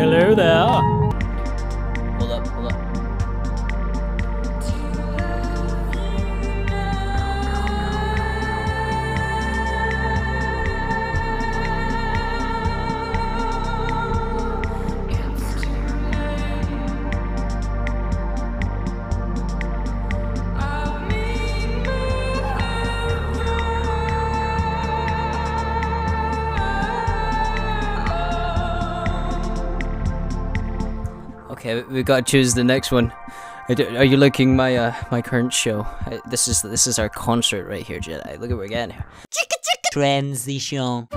Hello there. Okay, we gotta choose the next one. Are you liking my uh my current show? I, this is this is our concert right here, Jedi. Look at what we're getting. Here. Transition.